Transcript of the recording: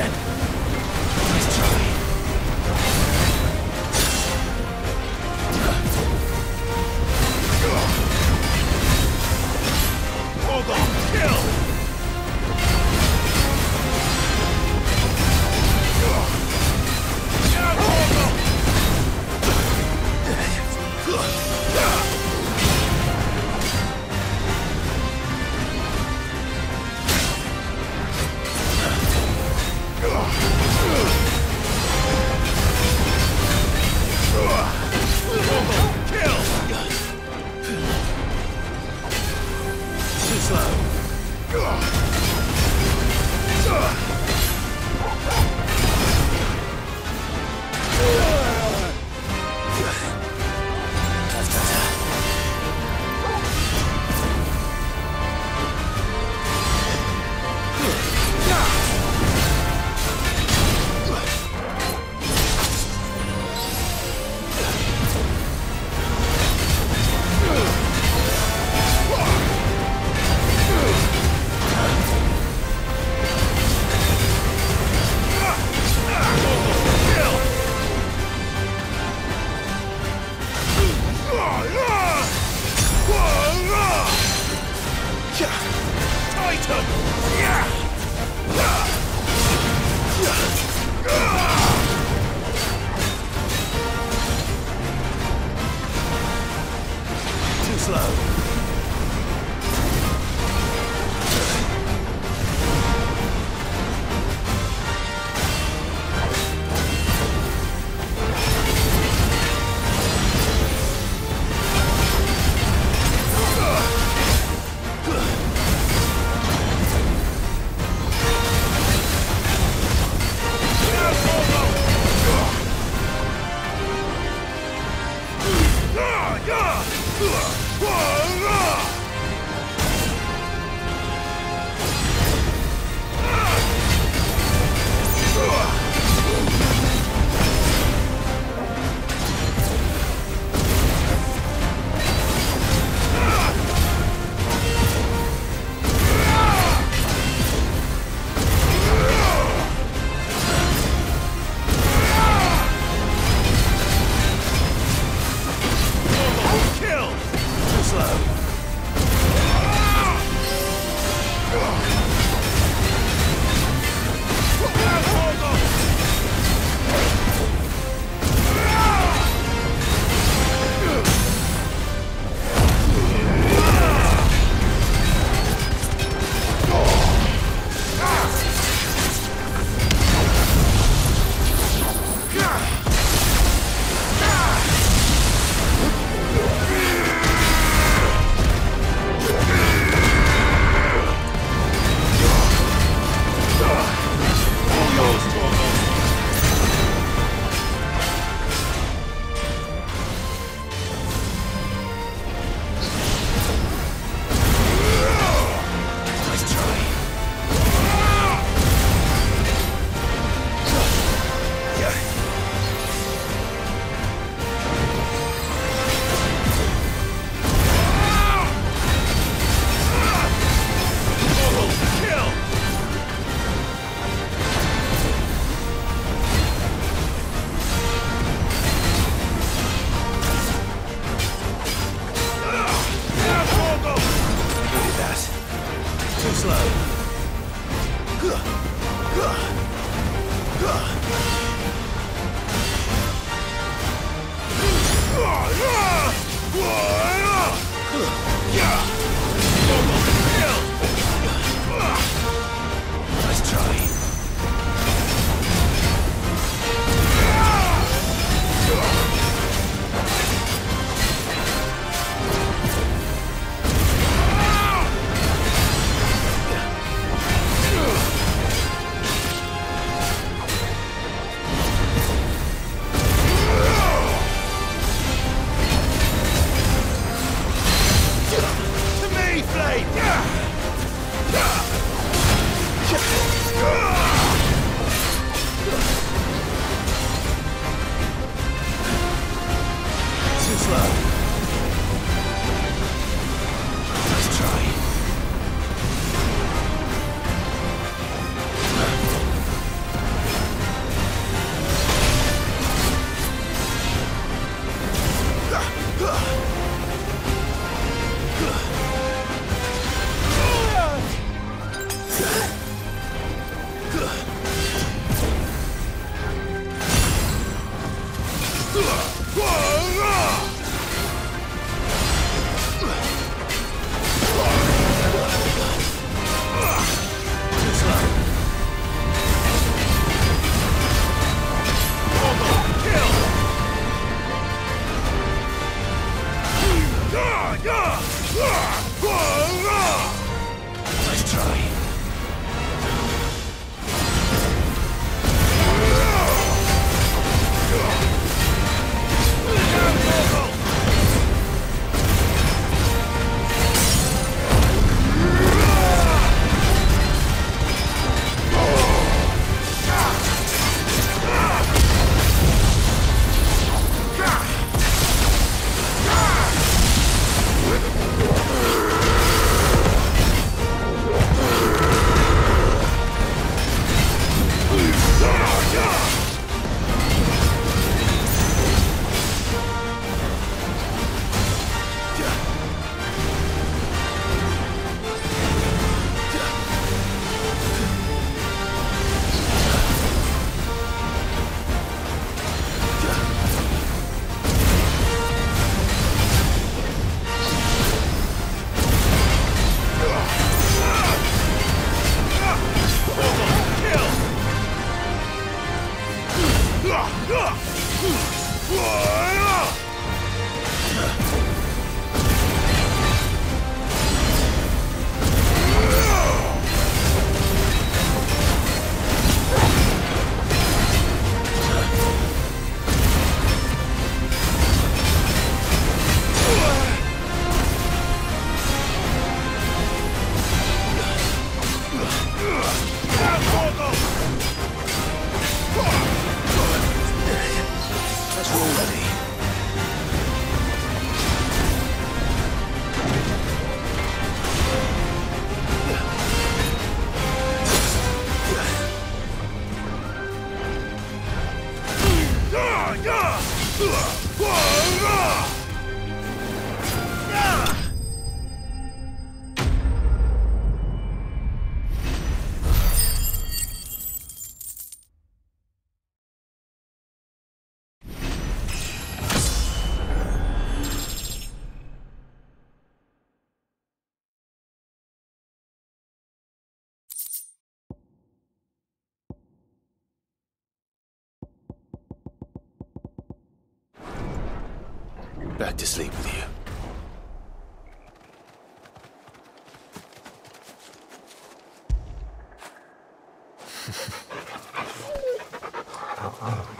All Too slow. Nice Nice try. Whoa! Back to sleep with you.